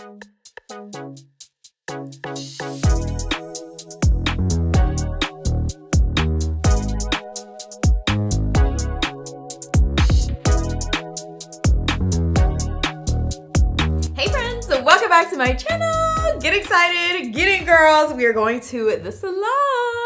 Hey friends, welcome back to my channel. Get excited, get in girls. We are going to the salon.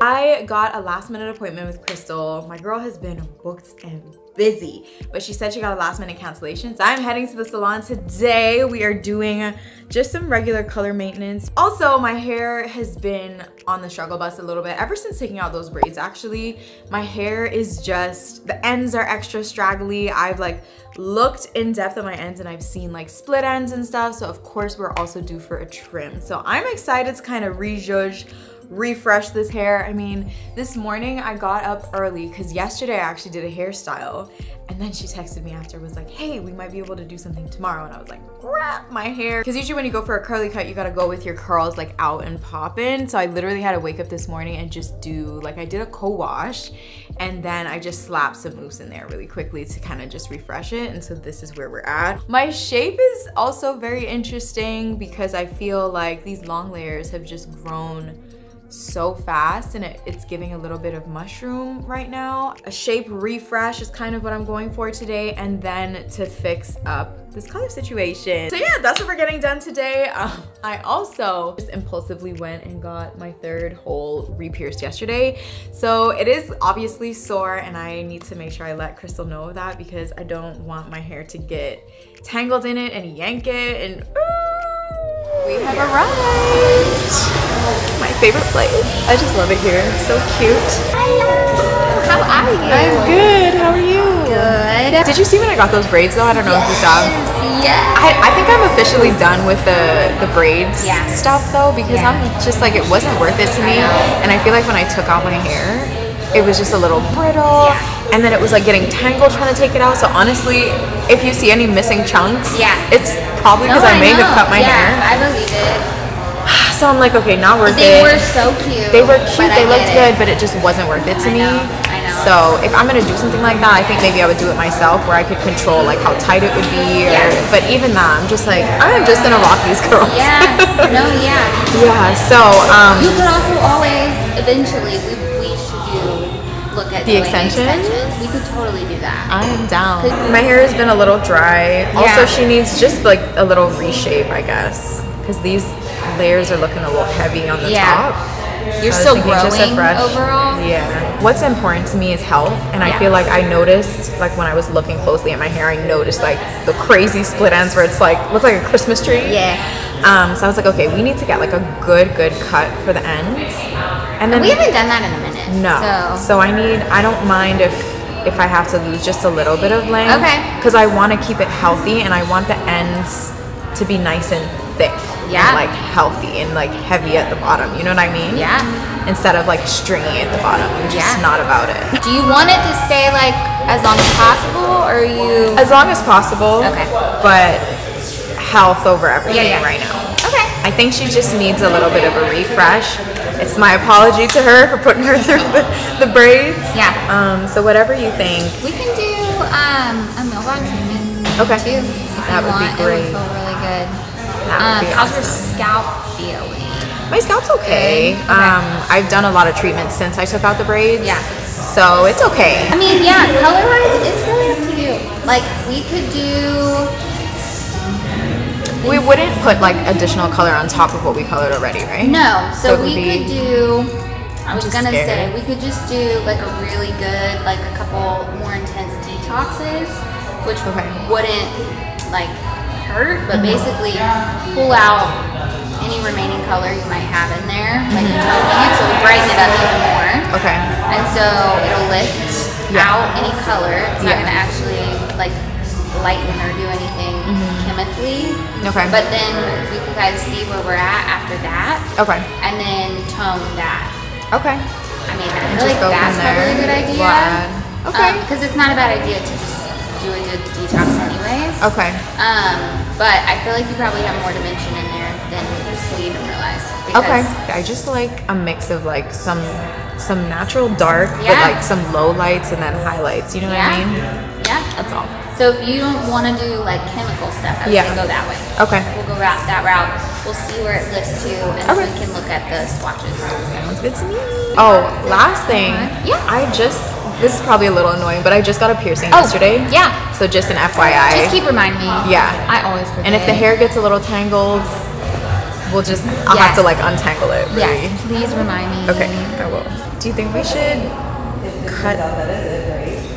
I got a last minute appointment with Crystal. My girl has been booked and busy, but she said she got a last minute cancellation. So I'm heading to the salon today. We are doing just some regular color maintenance. Also, my hair has been on the struggle bus a little bit ever since taking out those braids actually. My hair is just, the ends are extra straggly. I've like looked in depth at my ends and I've seen like split ends and stuff. So of course we're also due for a trim. So I'm excited to kind of rejudge refresh this hair. I mean, this morning I got up early because yesterday I actually did a hairstyle and then she texted me after was like, hey, we might be able to do something tomorrow. And I was like, wrap my hair. Because usually when you go for a curly cut, you gotta go with your curls like out and popping. So I literally had to wake up this morning and just do, like I did a co-wash and then I just slapped some mousse in there really quickly to kind of just refresh it. And so this is where we're at. My shape is also very interesting because I feel like these long layers have just grown so fast and it, it's giving a little bit of mushroom right now. A shape refresh is kind of what I'm going for today and then to fix up this color situation. So yeah, that's what we're getting done today. Um, I also just impulsively went and got my third hole re-pierced yesterday. So it is obviously sore and I need to make sure I let Crystal know that because I don't want my hair to get tangled in it and yank it and we have arrived. Favorite place. I just love it here. It's so cute. How are you? I'm good. How are you? Good. Did you see when I got those braids though? I don't know if you saw. Yeah. I, I think I'm officially done with the, the braids Yeah. stuff though because Yeah. I'm just like it wasn't worth it to me. And I feel like when I took out my hair, it was just a little brittle. Yeah. And then it was like getting tangled trying to take it out. So honestly, if you see any missing chunks, Yeah. it's probably because I, may have cut my yeah, hair. I believe it. So I'm like, okay, not worth They it. were so cute. They were cute, I they get looked it. good, but it just wasn't worth it to I me. know, I know. So if I'm gonna do something like that, I think maybe I would do it myself where I could control like how tight it would be. Or, Yeah. But even that, I'm just like, I'm just gonna rock these curls. Yeah. No, yeah. yeah, so um You could also always, eventually, we, we should do, look at The extensions? extensions. We could totally do that. I am down. My hair has been a little dry. Also, Yeah. she needs just like a little reshape, I guess. Because these layers are looking a little heavy on the Yeah. top. You're still thinking just growing fresh- overall. Yeah. What's important to me is health, and I feel like I noticed, like when I was looking closely at my hair, I noticed like the crazy split ends where it's like look like a Christmas tree. Yeah. Um. So I was like, okay, we need to get like a good, good cut for the ends, and then We haven't done that in a minute. no. So, So I need. I don't mind if if I have to lose just a little bit of length. Okay. Because I want to keep it healthy, and I want the ends to be nice and thick. Yeah. And like healthy and like heavy at the bottom. You know what I mean? yeah. Instead of like stringy at the bottom. I'm just Yeah. not about it. Do you want it to stay like as long as possible, or you? As long as possible. Okay. But health over everything Yeah, yeah. right now. Okay. I think she just needs a little bit of a refresh. It's my apology to her for putting her through the, the braids. Yeah. Um, so whatever you think. We can do um, a Milbon treatment Okay. too. If That would be great. It would feel really good. Um, how's your scalp feeling? My scalp's okay. Okay. Um, I've done a lot of treatments since I took out the braids. Yeah. So it's okay. I mean, yeah, color wise, it's really up to you. Like, we could do. We wouldn't put like additional color on top of what we colored already, right? No, so, So we be- could do. I was gonna scared. say we could just do like a really good, like a couple more intense detoxes, which Okay. wouldn't like hurt, but basically pull out any remaining color you might have in there, like toning it, so we brighten it up even more. Okay. And so it'll lift Yeah. out any color. It's not gonna actually like lighten or do anything chemically. Mm-hmm. Okay. But then we can kind of see where we're at after that. Okay. And then tone that. Okay. I mean, I feel like that's probably a good idea. Okay. Because it's not a bad idea to just do a detox anyways. Okay. Um, but I feel like you probably have more dimension in there than we even realize. Okay. I just like a mix of like some some natural dark, but like some low lights and then highlights. You know what I mean? Yeah. That's all. So if you don't want to do like chemical stuff, I would Yeah. say go that way. Okay. We'll go route that route. We'll see where it lifts to, and Okay. we can look at the swatches. Sounds good to me. Oh, last thing. Yeah. I just, this is probably a little annoying, but I just got a piercing Oh, yesterday. yeah. So just an FYI. Just keep reminding me. Yeah. I always forget. and if the hair gets a little tangled, we'll just, I'll have to like untangle it. Really. Yes, please remind me. Okay, I will. Do you think we should cut?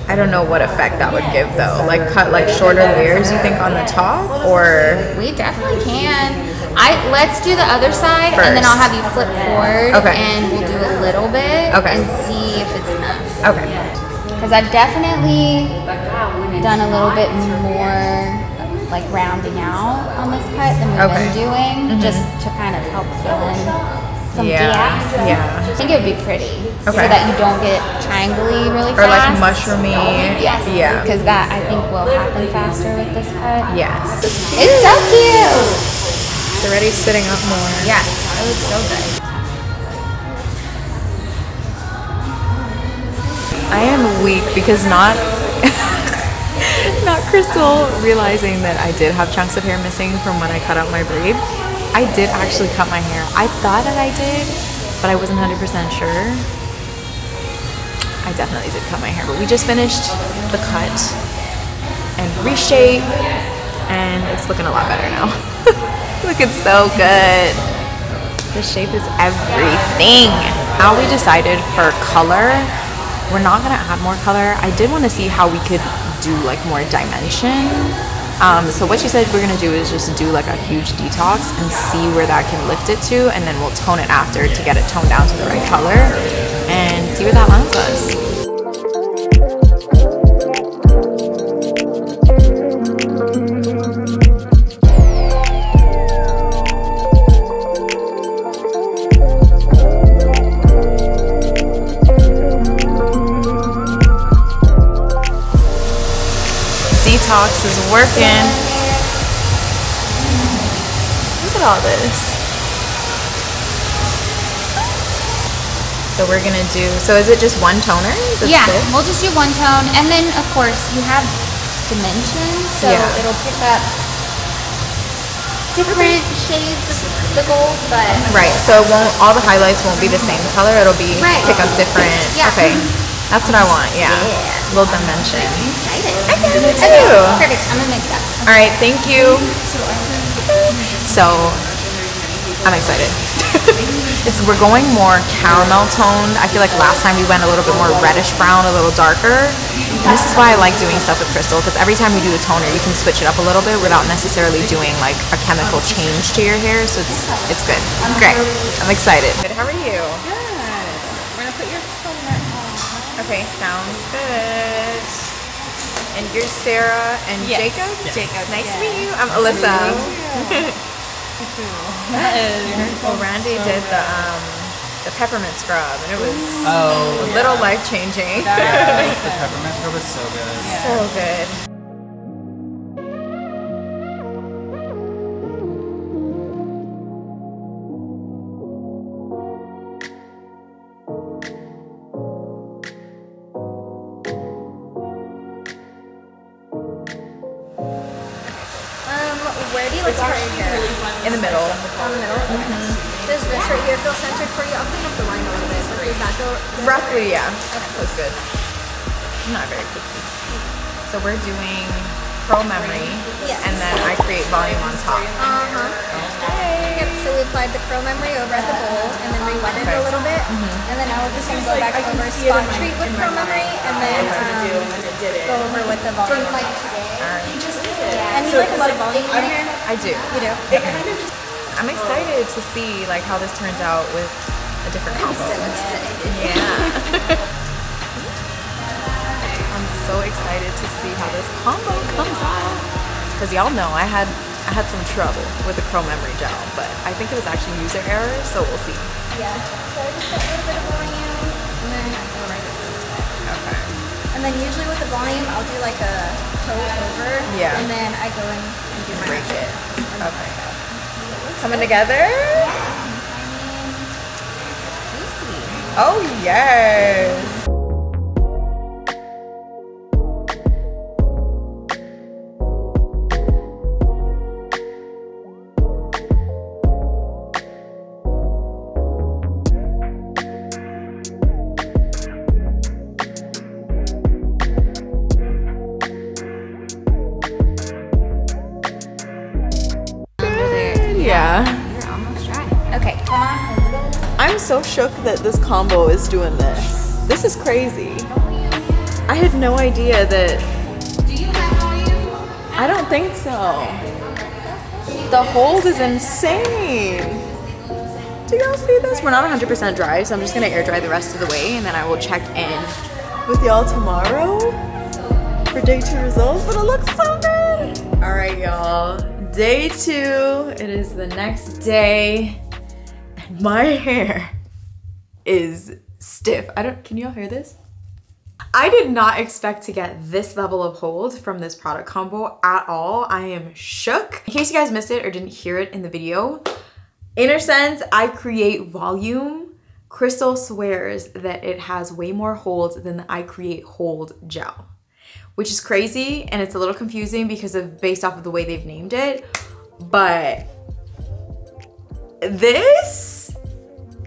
I don't know what effect that would give though. Like cut like shorter layers. You think on the top or? We definitely can. I let's do the other side, and then I'll have you flip forward, Okay. and we'll do a little bit, Okay. and see if it's enough. Okay. Because I've definitely done a little bit more like rounding out on this cut than we've Okay. been doing, mm-hmm. just to kind of help fill in some Yeah, gaps. yeah. I think it would be pretty, okay. so that you don't get triangly really fast Or like mushroomy. Yes. Yeah. Because that I think will happen faster with this cut. Yes. It's so cute. It's already sitting up more. Yes, it looks so good. I am weak because not not Crystal realizing that I did have chunks of hair missing from when I cut out my braids. I did actually cut my hair. I thought that I did, but I wasn't 100% sure. I definitely did cut my hair, but we just finished the cut and reshape and it's looking a lot better now. looking so good. The shape is everything. How we decided for color, we're not gonna add more color. I did want to see how we could do like more dimension. Um, so what she said we're gonna do is just do like a huge detox and see where that can lift it to, and then we'll tone it after to get it toned down to the right color and see where that lands us. Detox is working. Look at all this. So we're gonna do. So is it just one toner? That's yeah, it? we'll just do one tone, and then of course you have dimensions, so Yeah. it'll pick up different shades of the gold, but Right. So it won't. All the highlights won't be the same color. It'll be Right. pick up different. Yeah. Okay. That's what I want. Yeah. Yeah. Little dimension. excited. Okay, me Okay, too. perfect. I'm gonna mix up. All right. Thank you. So I'm excited. it's we're going more caramel toned. I feel like last time we went a little bit more reddish brown, a little darker. And this is why I like doing stuff with Crystal because every time we do the toner, you can switch it up a little bit without necessarily doing like a chemical change to your hair. So it's it's good. Great. I'm excited. Good. How are you? Good. We're gonna put your toner on. Okay, sounds good. And you're Sarah and Yes. Jacob? Yes. Jacob. Nice to meet you. I'm Alyssa. well, Randy did the um, the peppermint scrub, and it was Oh, a little life changing. yeah, the peppermint scrub was so good. so good. In the middle. Down the middle? Does this right here feel centered for you? I'll clean up the line a little bit. But does that feel Roughly, yeah. That's good. I'm not very picky. So we're doing curl memory, Yes. and then I create volume on top. Uh-huh. Yep, so we applied the curl memory over at the bowl and then re-wet it a little bit. And then now we're just gonna go back over spot treat with curl memory and then um, go over with the volume. And you like a lot of volume in your hair? I do. You do? I'm excited to see like how this turns out with a different combo. Yeah. I'm so excited to see how this combo comes out. Cause y'all know I had I had some trouble with the Curl Memory Gel, but I think it was actually user error, so we'll see. Yeah. So I just put a little bit of volume and then I go right over it. Okay. And then usually with the volume, I'll do like a coat over. Yeah. And then I go in and do my Break it. Okay. Coming together? Oh yes. Is doing this. This is crazy. I had no idea that. I don't think so. The hold is insane. Do y'all see this? We're not 100% dry, so I'm just gonna air dry the rest of the way and then I will check in with y'all tomorrow for day two results, but it looks so good. All right, y'all. Day two, it is the next day. And my hair is stiff. I don't, can y'all hear this? I did not expect to get this level of hold from this product combo at all. I am shook. In case you guys missed it or didn't hear it in the video, Innersense, I create volume. Crystal swears that it has way more hold than the I create hold gel, which is crazy and it's a little confusing because of based off of the way they've named it. But this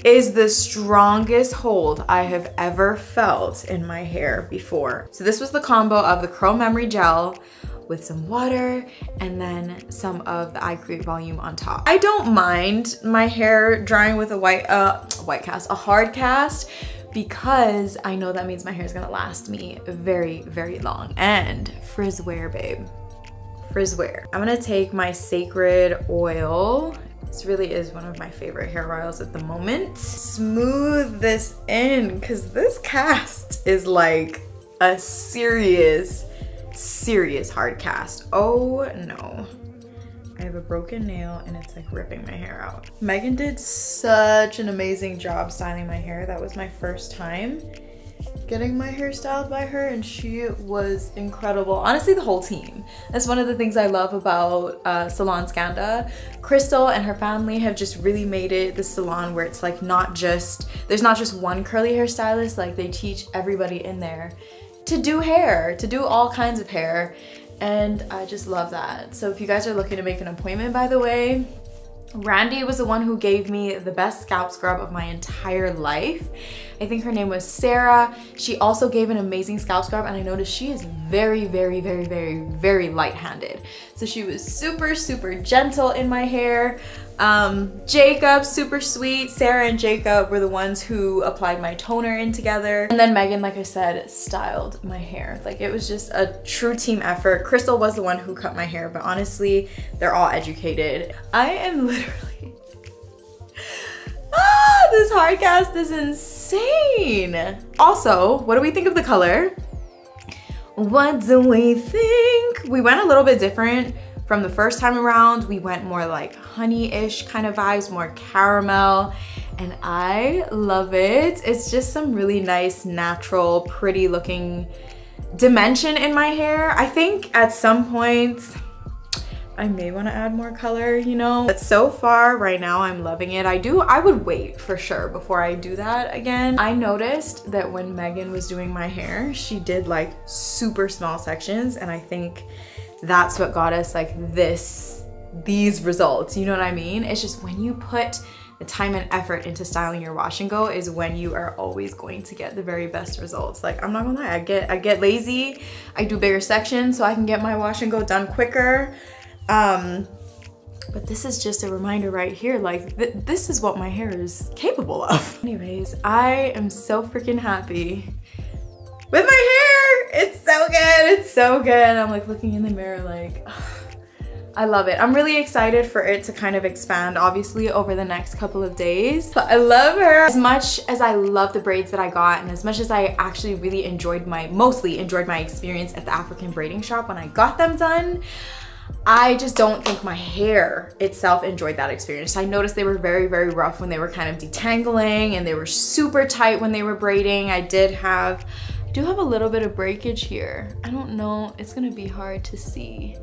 is the strongest hold I have ever felt in my hair before. So this was the combo of the Curl Memory Gel with some water and then some of the I create volume on top. I don't mind my hair drying with a white, uh, white cast, a hard cast because I know that means my hair is gonna last me very, very long. And frizz wear, babe. Frizz wear. I'm gonna take my Sacred Oil this really is one of my favorite hair oils at the moment. Smooth this in because this cast is like a serious serious hard cast. Oh no. I have a broken nail and it's like ripping my hair out. Megan did such an amazing job styling my hair. That was my first time getting my hair styled by her and she was incredible. Honestly, the whole team. That's one of the things I love about uh, Salon Skanda. Crystal and her family have just really made it the salon where it's like not just, there's not just one curly hairstylist, like they teach everybody in there to do hair, to do all kinds of hair. And I just love that. So if you guys are looking to make an appointment, by the way, Randy was the one who gave me the best scalp scrub of my entire life. I think her name was Sarah. She also gave an amazing scalp scrub and I noticed she is very, very, very, very, very light-handed. So she was super, super gentle in my hair. Um, Jacob, super sweet. Sarah and Jacob were the ones who applied my toner in together. And then Megan, like I said, styled my hair. Like it was just a true team effort. Crystal was the one who cut my hair, but honestly, they're all educated. I am literally Oh, this hard cast is insane. Also, what do we think of the color? What do we think? We went a little bit different from the first time around. We went more like honey-ish kind of vibes, more caramel, and I love it. It's just some really nice, natural, pretty looking dimension in my hair. I think at some point, I may want to add more color, you know? But so far, right now, I'm loving it. I do, I would wait for sure before I do that again. I noticed that when Megan was doing my hair, she did like super small sections and I think that's what got us like this, these results, you know what I mean? It's just when you put the time and effort into styling your wash and go is when you are always going to get the very best results. Like I'm not gonna lie, I get I get lazy, I do bigger sections so I can get my wash and go done quicker. Um, but this is just a reminder right here, like th this is what my hair is capable of. Anyways, I am so freaking happy with my hair. It's so good, it's so good. I'm like looking in the mirror like, I love it. I'm really excited for it to kind of expand, obviously, over the next couple of days. But I love her. As much as I love the braids that I got, and as much as I actually really enjoyed my, mostly enjoyed my experience at the African braiding shop when I got them done, I just don't think my hair itself enjoyed that experience. I noticed they were very, very rough when they were kind of detangling and they were super tight when they were braiding. I did have, I do have a little bit of breakage here. I don't know, it's gonna be hard to see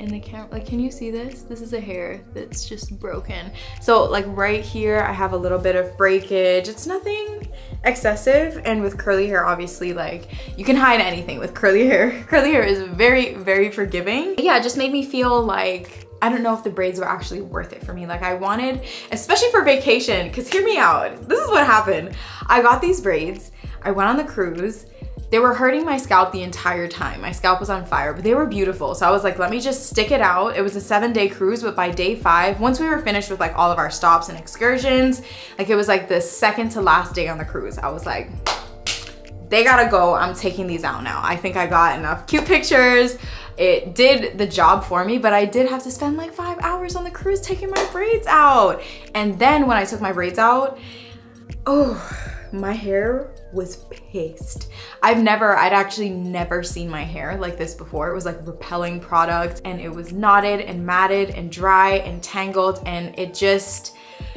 in the camera like can you see this this is a hair that's just broken so like right here i have a little bit of breakage it's nothing excessive and with curly hair obviously like you can hide anything with curly hair curly hair is very very forgiving yeah it just made me feel like I don't know if the braids were actually worth it for me. Like I wanted, especially for vacation, because hear me out. This is what happened. I got these braids. I went on the cruise They were hurting my scalp the entire time. My scalp was on fire, but they were beautiful. So I was like, let me just stick it out. It was a seven day cruise, but by day five, once we were finished with like all of our stops and excursions, like it was like the second to last day on the cruise, I was like, they gotta go. I'm taking these out now. I think I got enough cute pictures. It did the job for me, but I did have to spend like five hours on the cruise taking my braids out. And then when I took my braids out, oh, my hair was pissed. I've never, I'd actually never seen my hair like this before. It was like repelling product and it was knotted and matted and dry and tangled and it just,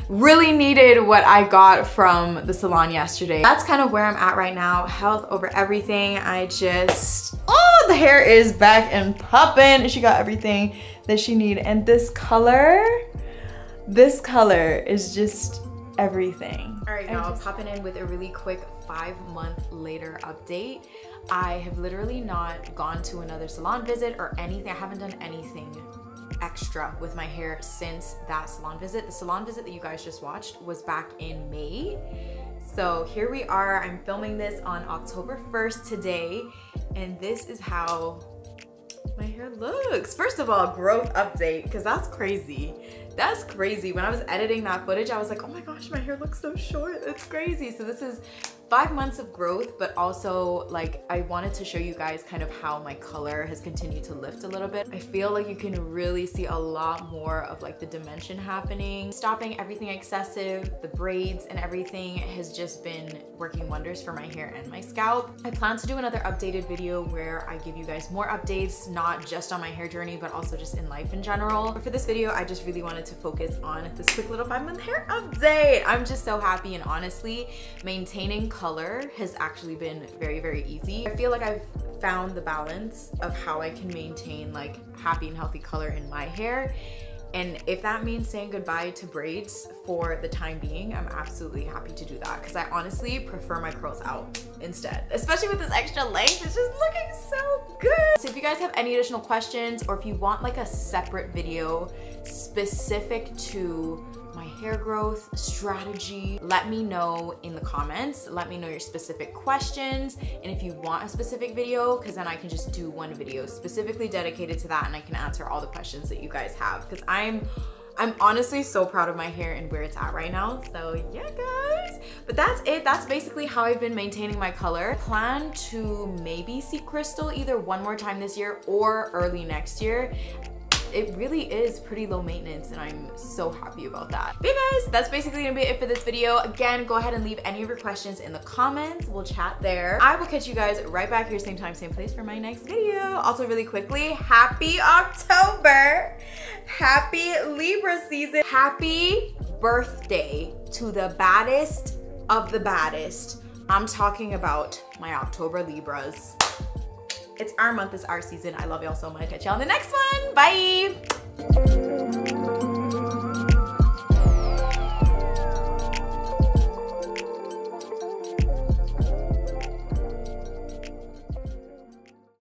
really needed what I got from the salon yesterday. That's kind of where I'm at right now. Health over everything. I just, oh, the hair is back and popping. She got everything that she need. And this color, this color is just everything. All right, now popping in with a really quick five month later update. I have literally not gone to another salon visit or anything. I haven't done anything extra with my hair since that salon visit. The salon visit that you guys just watched was back in May. So here we are. I'm filming this on October 1st today, and this is how my hair looks. First of all, growth update, because that's crazy. That's crazy. When I was editing that footage, I was like, oh my gosh, my hair looks so short. It's crazy. So this is five months of growth, but also like I wanted to show you guys kind of how my color has continued to lift a little bit. I feel like you can really see a lot more of like the dimension happening. Stopping everything excessive, the braids and everything has just been working wonders for my hair and my scalp. I plan to do another updated video where I give you guys more updates, not just on my hair journey, but also just in life in general. But for this video, I just really wanted to focus on this quick little five month hair update. I'm just so happy and honestly, maintaining color has actually been very, very easy. I feel like I've found the balance of how I can maintain like happy and healthy color in my hair. And if that means saying goodbye to braids for the time being, I'm absolutely happy to do that because I honestly prefer my curls out instead. Especially with this extra length, it's just looking so good. So if you guys have any additional questions or if you want like a separate video specific to my hair growth strategy, let me know in the comments. Let me know your specific questions and if you want a specific video, because then I can just do one video specifically dedicated to that and I can answer all the questions that you guys have because I'm I'm honestly so proud of my hair and where it's at right now. So yeah, guys. But that's it. That's basically how I've been maintaining my color. Plan to maybe see Crystal either one more time this year or early next year it really is pretty low maintenance and I'm so happy about that. But guys, that's basically gonna be it for this video. Again, go ahead and leave any of your questions in the comments. We'll chat there. I will catch you guys right back here, same time, same place for my next video. Also really quickly, happy October. Happy Libra season. Happy birthday to the baddest of the baddest. I'm talking about my October Libras. It's our month, it's our season. I love y'all so much. Catch y'all in the next one. Bye.